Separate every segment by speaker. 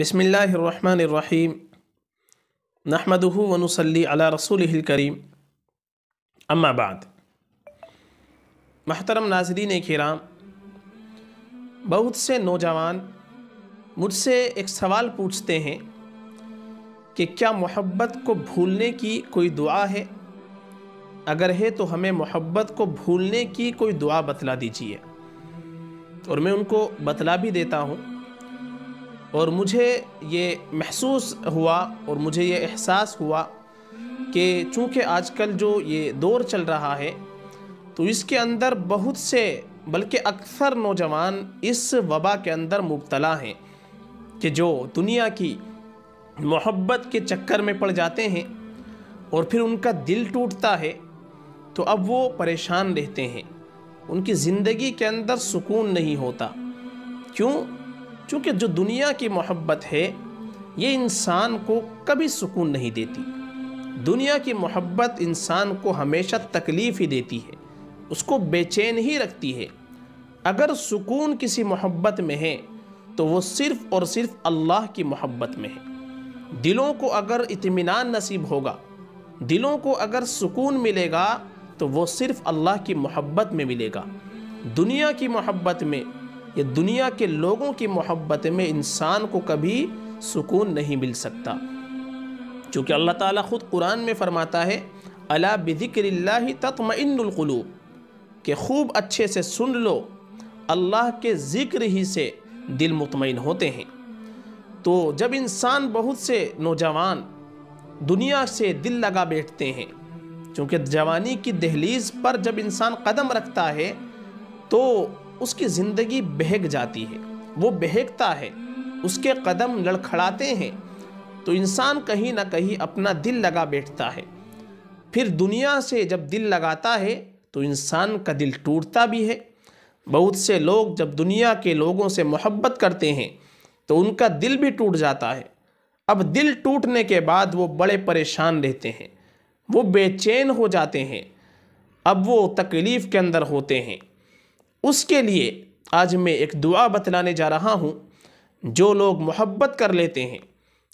Speaker 1: बसमीम नहमदहू वनसली अला रसूल करीम अम्माबाद महतरम नाजरीन कराम बहुत से नौजवान मुझसे एक सवाल पूछते हैं कि क्या मोहब्बत को भूलने की कोई दुआ है? अगर है तो हमें मोहब्बत को भूलने की कोई दुआ बतला दीजिए। और मैं उनको बतला भी देता हूँ। और मुझे ये महसूस हुआ और मुझे ये एहसास हुआ कि चूँकि आजकल जो ये दौर चल रहा है तो इसके अंदर बहुत से, बल्कि अक्सर नौजवान इस वबा के अंदर मुबतला हैं कि जो दुनिया की मोहब्बत के चक्कर में पड़ जाते हैं और फिर उनका दिल टूटता है तो अब वो परेशान रहते हैं। उनकी ज़िंदगी के अंदर सुकून नहीं होता। क्यों? क्योंकि जो दुनिया की मोहब्बत है, ये इंसान को कभी सुकून नहीं देती। दुनिया की मोहब्बत इंसान को हमेशा तकलीफ़ ही देती है, उसको बेचैन ही रखती है। अगर सुकून किसी मोहब्बत में है तो वो सिर्फ़ और सिर्फ़ अल्लाह की मोहब्बत में है। दिलों को अगर इतमान नसीब होगा, दिलों को अगर सुकून मिलेगा तो वो सिर्फ़ अल्लाह की मोहब्बत में मिलेगा। दुनिया की मोहब्बत में ये दुनिया के लोगों की मोहब्बत में इंसान को कभी सुकून नहीं मिल सकता। चूँकि अल्लाह ताला ख़ुद कुरान में फ़रमाता है, अला बिदिक्रिल्लाहि तत्मइन्नुल कि खूब अच्छे से सुन लो, अल्लाह के ज़िक्र ही से दिल मुतमिन होते हैं। तो जब इंसान बहुत से नौजवान दुनिया से दिल लगा बैठते हैं क्योंकि जवानी की दहलीज पर जब इंसान कदम रखता है तो उसकी ज़िंदगी बहक जाती है। वो बहकता है, उसके कदम लड़खड़ाते हैं तो इंसान कहीं ना कहीं अपना दिल लगा बैठता है। फिर दुनिया से जब दिल लगाता है तो इंसान का दिल टूटता भी है। बहुत से लोग जब दुनिया के लोगों से मोहब्बत करते हैं तो उनका दिल भी टूट जाता है। अब दिल टूटने के बाद वो बड़े परेशान रहते हैं, वो बेचैन हो जाते हैं। अब वो तकलीफ़ के अंदर होते हैं। उसके लिए आज मैं एक दुआ बतलाने जा रहा हूँ, जो लोग मोहब्बत कर लेते हैं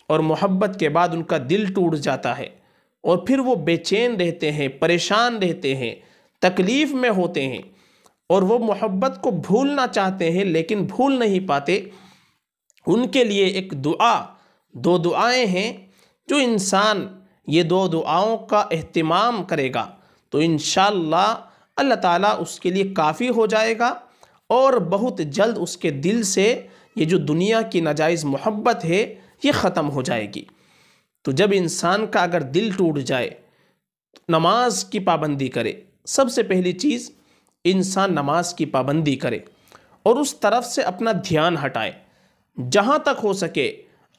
Speaker 1: और मोहब्बत के बाद उनका दिल टूट जाता है और फिर वो बेचैन रहते हैं, परेशान रहते हैं, तकलीफ़ में होते हैं और वो मोहब्बत को भूलना चाहते हैं, लेकिन भूल नहीं पाते। उनके लिए एक दुआ, दो दुआएँ हैं, जो इंसान ये दो दुआओं का अहतमाम करेगा। तो इन अल्लाह ताला उसके लिए काफ़ी हो जाएगा और बहुत जल्द उसके दिल से ये जो दुनिया की नाजायज़ मोहब्बत है, ये ख़त्म हो जाएगी। तो जब इंसान का अगर दिल टूट जाए तो नमाज़ की पाबंदी करे, सबसे पहली चीज़, इंसान नमाज़ की पाबंदी करे और उस तरफ़ से अपना ध्यान हटाए। जहाँ तक हो सके,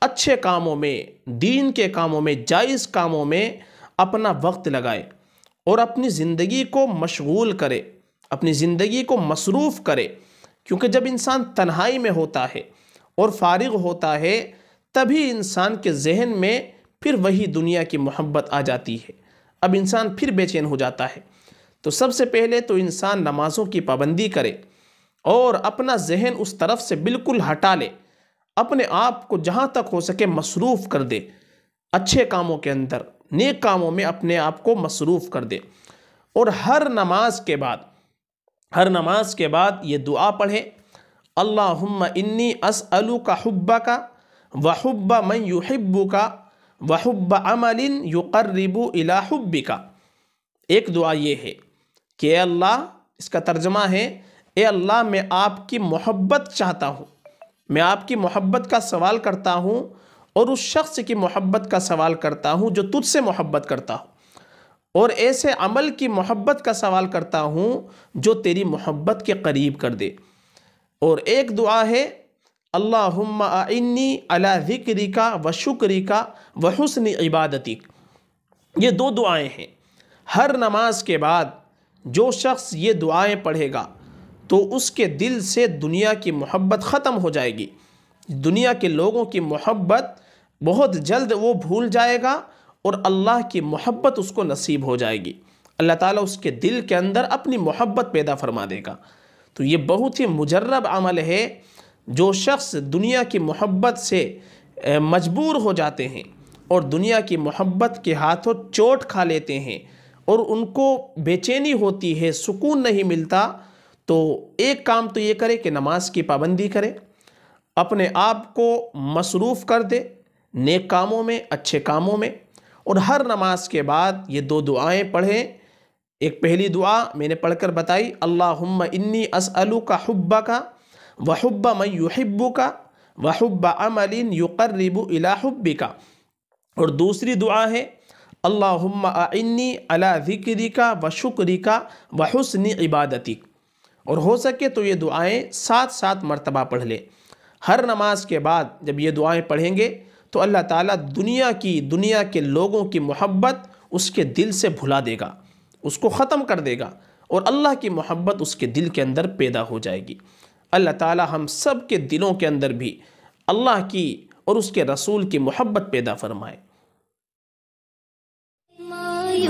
Speaker 1: अच्छे कामों में, दीन के कामों में, जायज़ कामों में अपना वक्त लगाए। और अपनी ज़िंदगी को मशगूल करे, अपनी ज़िंदगी को मसरूफ़ करे। क्योंकि जब इंसान तन्हाई में होता है और फारिग होता है, तभी इंसान के जहन में फिर वही दुनिया की मोहब्बत आ जाती है। अब इंसान फिर बेचैन हो जाता है। तो सबसे पहले तो इंसान नमाज़ों की पाबंदी करे और अपना जहन उस तरफ़ से बिल्कुल हटा ले। अपने आप को जहाँ तक हो सके मसरूफ़ कर दे, अच्छे कामों के अंदर। नेक कामों में अपने आप को मसरूफ़ कर दे। और हर नमाज़ के बाद, हर नमाज़ के बाद ये दुआ पढ़े। अल्लाहुम्मा इन्नी असअलु का हुब्बा का वहुब्बा मन युहिब्बु का वहुब्बा अमलिन युकर्रिबु इला हुब्बी का एक दुआ ये है कि अल्लाह, इसका तर्जमा है, ए अल्लाह, मैं आपकी मोहब्बत चाहता हूँ। मैं आपकी मोहब्बत का सवाल करता हूँ और उस शख्स की मोहब्बत का सवाल करता हूँ जो तुझसे मोहब्बत करता हो। और ऐसे अमल की मोहब्बत का सवाल करता हूँ जो तेरी मोहब्बत के करीब कर दे। और एक दुआ है, अल्लाहुम्मा अला ज़िक्री का व शुक्री का व हुस्न इबादती ये दो दुआएँ हैं। हर नमाज़ के बाद जो शख्स ये दुआएँ पढ़ेगा तो उसके दिल से दुनिया की मोहब्बत ख़त्म हो जाएगी। दुनिया के लोगों की मोहब्बत बहुत जल्द वो भूल जाएगा और अल्लाह की मोहब्बत उसको नसीब हो जाएगी। अल्लाह ताला उसके दिल के अंदर अपनी मोहब्बत पैदा फरमा देगा। तो ये बहुत ही मुजर्रब अमल है, जो शख्स दुनिया की मोहब्बत से मजबूर हो जाते हैं और दुनिया की मोहब्बत के हाथों चोट खा लेते हैं और उनको बेचैनी होती है, सुकून नहीं मिलता तो एक काम तो ये करे कि नमाज़ की पाबंदी करे, अपने आप को मसरूफ़ कर दे नेक कामों में, अच्छे कामों में। और हर नमाज़ के बाद ये दो दुआएँ पढ़ें। एक पहली दुआ मैंने पढ़कर बताई, अल्लाहुम्मा इन्नी असअलु का हुब्बा का वहुब्बा मैं युहिब्बु का वहुब्बा अमलिन युकर्रिबु इला का और दूसरी दुआ है, अल्लाहुम्मा इन्नी अला ज़िक्री का व शुक्री का व इबादती। और हो सके तो ये दुआएँ सात सात मरतबा पढ़ लें। हर नमाज़ के बाद जब ये दुआएँ पढ़ेंगे तो अल्लाह ताला दुनिया की, दुनिया के लोगों की मोहब्बत उसके दिल से भुला देगा, उसको ख़त्म कर देगा और अल्लाह की मोहब्बत उसके दिल के अंदर पैदा हो जाएगी। अल्लाह ताला हम सब के दिलों के अंदर भी अल्लाह की और उसके रसूल की मोहब्बत पैदा फरमाए।
Speaker 2: नहीं